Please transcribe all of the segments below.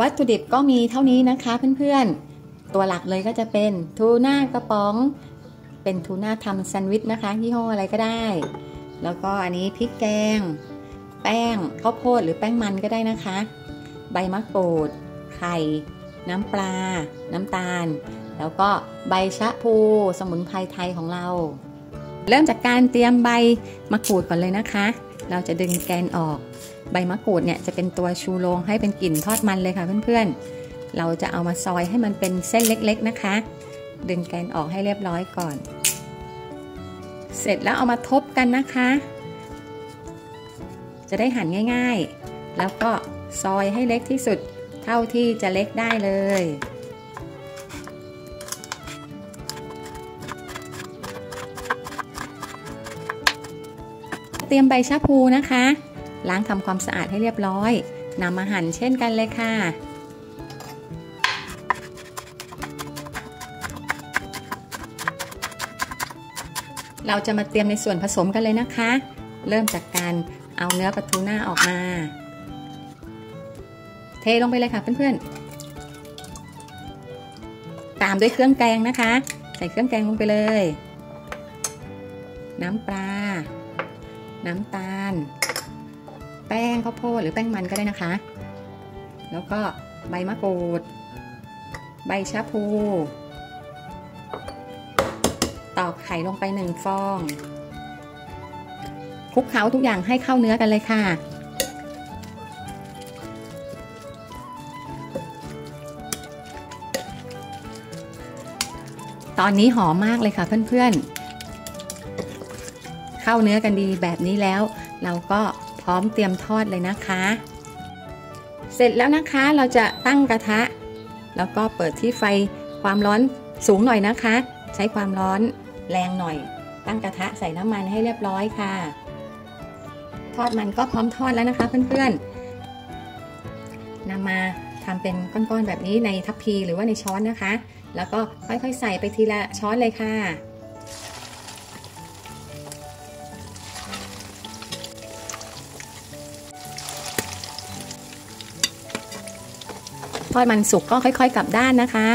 วัตถุดิบก็มีเท่านี้นะคะเพื่อนๆ ตัวหลักเลยก็จะเป็นทูน่ากระป๋อง เป็นทูน่าทำแซนด์วิชนะคะยี่ห้ออะไรก็ได้ แล้วก็อันนี้พริกแกง แป้งข้าวโพดหรือแป้งมันก็ได้นะคะ ใบมะกรูด ไข่ น้ำปลา น้ำตาล แล้วก็ใบชะพูสมุนไพรไทยของเรา เริ่มจากการเตรียมใบมะกรูดก่อนเลยนะคะ เราจะดึงแกนออก ใบมะกรูดเนี่ยจะเป็นตัวชูโรงให้เป็นกลิ่นทอดมันเลยค่ะเพื่อนๆ เราจะเอามาซอยให้มันเป็นเส้นเล็กๆนะคะ ดึงแกนออกให้เรียบร้อยก่อน เสร็จแล้วเอามาทบกันนะคะ จะได้หั่นง่ายๆ แล้วก็ซอยให้เล็กที่สุดเท่าที่จะเล็กได้เลยเตรียมใบชะพูนะคะ ล้างทำความสะอาดให้เรียบร้อยนำมาหั่นเช่นกันเลยค่ะ เราจะมาเตรียมในส่วนผสมกันเลยนะคะ เริ่มจากการเอาเนื้อปลาทูน่าออกมา เทลงไปเลยค่ะเพื่อนๆ ตามด้วยเครื่องแกงนะคะ ใส่เครื่องแกงลงไปเลย น้ำปลา น้ำตาล แป้งข้าวโพดหรือแป้งมันก็ได้นะคะ แล้วก็ใบมะกรูด ใบชะพูตอกไข่ลงไปหนึ่งฟองคลุกเคล้าทุกอย่างให้เข้าเนื้อกันเลยค่ะ ตอนนี้หอมมากเลยค่ะเพื่อนๆ เข้าเนื้อกันดีแบบนี้แล้ว เราก็ ร้อมเตรียมทอดเลยนะคะ เสร็จแล้วนะคะเราจะตั้งกระทะ แล้วก็เปิดที่ไฟความร้อนสูงหน่อยนะคะ ใช้ความร้อนแรงหน่อย ตั้งกระทะใส่น้ำมันให้เรียบร้อยค่ะ ทอดมันก็พร้อมทอดแล้วนะคะเพื่อนๆนำมาทำเป็นก้อนๆแบบนี้ในทัพพีหรือว่าในช้อนนะคะ แล้วก็ค่อยๆใส่ไปทีละช้อนเลยค่ะ ทอดมันสุกก็ค่อย ๆกลับด้านนะคะ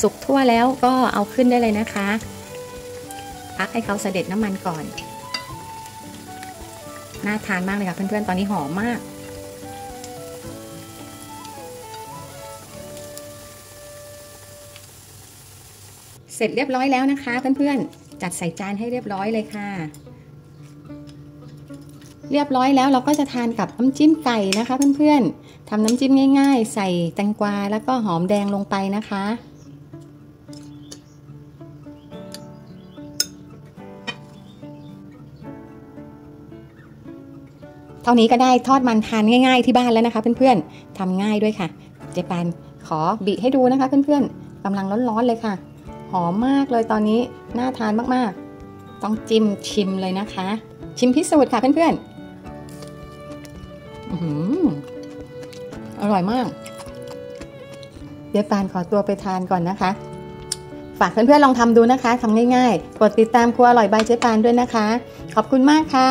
สุกทั่วแล้วก็เอาขึ้นได้เลยนะคะพักให้เขาเสด็จน้ำมันก่อน น่าทานมากเลยค่ะเพื่อนๆ ตอนนี้หอมมาก เสร็จเรียบร้อยแล้วนะคะเพื่อนๆ จัดใส่จานให้เรียบร้อยเลยค่ะ เรียบร้อยแล้วเราก็จะทานกับน้ำจิ้มไก่นะคะเพื่อนๆทำน้ำจิ้มง่าย ๆ ใส่แตงกวาแล้วก็หอมแดงลงไปนะคะเท่านี้ก็ได้ทอดมันทานง่าย ๆที่บ้านแล้วนะคะ เพื่อนๆทำง่ายด้วยค่ะ เจแปนขอบิให้ดูนะคะ เพื่อนๆกำลังร้อนๆเลยค่ะ อมมากเลยตอนนี้น่าทานมากๆ ต้องจิ้มชิมเลยนะคะ ชิมพิสูจน์ค่ะเพื่อนๆอร่อยมากเจแปานขอตัวไปทานก่อนนะคะ ฝากเพื่อนๆลองทำดูนะคะทำง่ายๆ กดติดตามครัวอร่อยบายเจ๊ปานด้วยนะคะ ขอบคุณมากค่ะ